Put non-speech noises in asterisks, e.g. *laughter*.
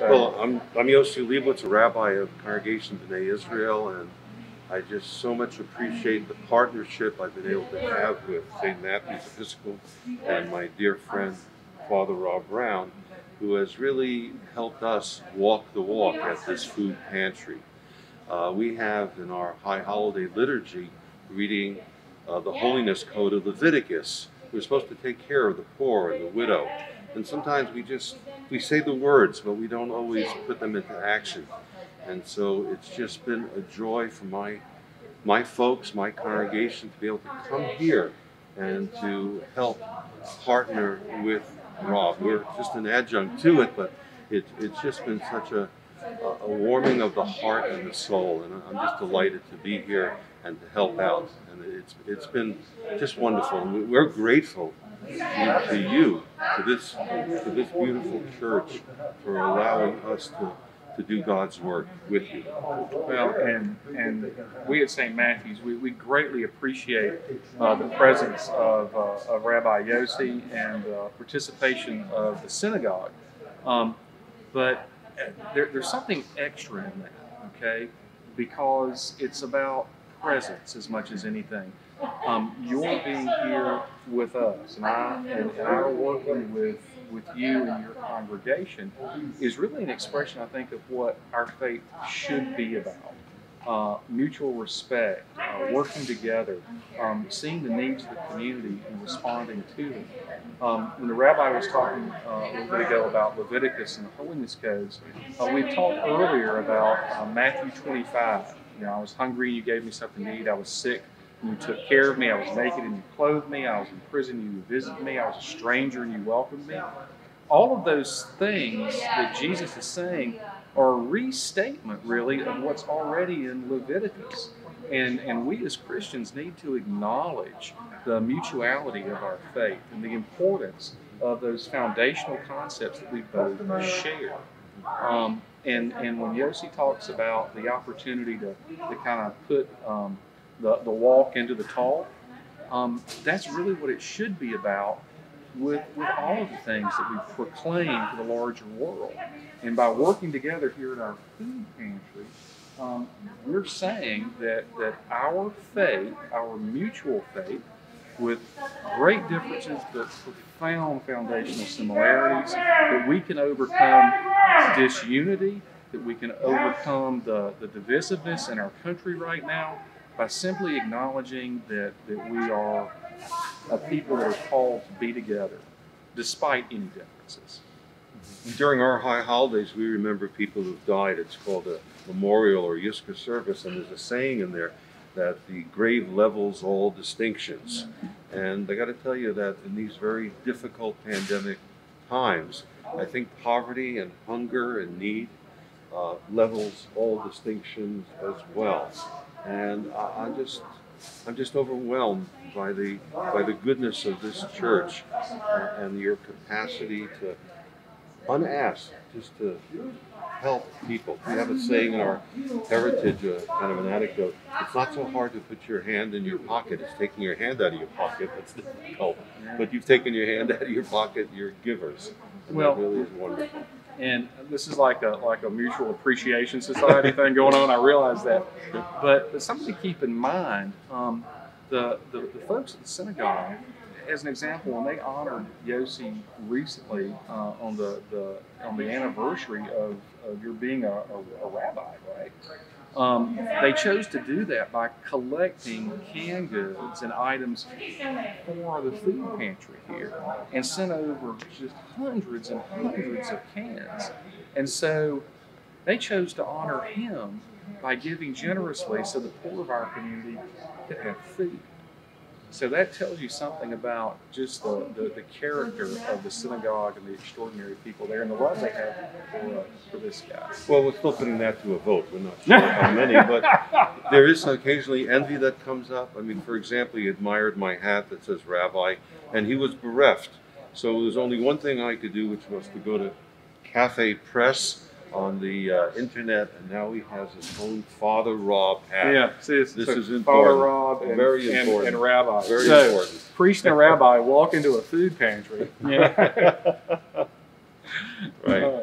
Well, I'm, I'm Yossi Leibowitz, a rabbi of Congregation B'nai Israel, and I just so much appreciate the partnership I've been able to have with St. Matthew's Episcopal and my dear friend, Father Rob Brown, who has really helped us walk the walk at this food pantry. Uh, we have in our High Holiday liturgy reading uh, the Holiness Code of Leviticus. We're supposed to take care of the poor and the widow. And sometimes we just, we say the words, but we don't always put them into action. And so it's just been a joy for my, my folks, my congregation to be able to come here and to help partner with Rob. We're just an adjunct to it, but it, it's just been such a, a warming of the heart and the soul. And I'm just delighted to be here and to help out. And it's, it's been just wonderful. We're grateful to, you, to this, to this beautiful church for allowing us to, to do God's work with you. well, and and we at St. Matthew's, we, we greatly appreciate uh, the presence of, uh, of Rabbi Yossi and uh, participation of the synagogue. Um, but uh, there, there's something extra in that, okay? Because it's about presence as much as anything. Um, your being here with us, and I and, and our working with with you and your congregation is really an expression, I think, of what our faith should be about. Uh, mutual respect, uh, working together, um, seeing the needs of the community and responding to them. Um, when the rabbi was talking uh, a little bit ago about Leviticus and the holiness codes, uh, we talked earlier about uh, Matthew 25. You know, I was hungry, you gave me something to eat. I was sick, you took care of me. I was naked, and you clothed me. I was in prison, you visited me. I was a stranger, and you welcomed me. All of those things that Jesus is saying are a restatement, really, of what's already in Leviticus. And, and we as Christians need to acknowledge the mutuality of our faith and the importance of those foundational concepts that we both share. Um, and, and when Yossi talks about the opportunity to, to kind of put um, the, the walk into the talk, um, that's really what it should be about with, with all of the things that we proclaim to the larger world. And by working together here at our food pantry, um, we're saying that, that our faith, our mutual faith, with great differences but profound foundational similarities, that we can overcome disunity, that we can overcome the, the divisiveness in our country right now by simply acknowledging that, that we are a people that are called to be together despite any differences. During our high holidays, we remember people who've died. It's called a memorial or Yizkor service, and there's a saying in there that the grave levels all distinctions. And I got to tell you that in these very difficult pandemic times, I think poverty and hunger and need uh, levels all distinctions as well. And I, I'm just, I'm just overwhelmed by the by the goodness of this church uh, and your capacity to unasked just to help people. We have a saying in our heritage, uh, kind of an anecdote. It's not so hard to put your hand in your pocket. It's taking your hand out of your pocket *laughs* that's difficult. But you've taken your hand out of your pocket. You're givers. And Well- that really is wonderful. And this is like a like a mutual appreciation society thing going on. I realize that, but, but something to keep in mind: um, the, the the folks at the synagogue, as an example, when they honored Yossi recently uh, on the, the on the anniversary of, of your being a, a, a rabbi, right? Um, they chose to do that by collecting canned goods and items for the food pantry here and sent over just hundreds and hundreds of cans. And so they chose to honor him by giving generously so the poor of our community could have food. So that tells you something about just the, the, the character of the synagogue and the extraordinary people there and the love they have for, uh, for this guy. Well, we're still putting that to a vote. We're not sure how many, but *laughs* there is occasionally envy that comes up. I mean, for example, he admired my hat that says rabbi, and he was bereft. So there's only one thing I could do, which was to go to Cafe Press on the uh, internet, and now he has his own Father Rob hat. Yeah, see, this so is important. Father Rob and, very and, and Rabbi. Very so, important. Priest and Rabbi walk into a food pantry. Yeah. *laughs* right.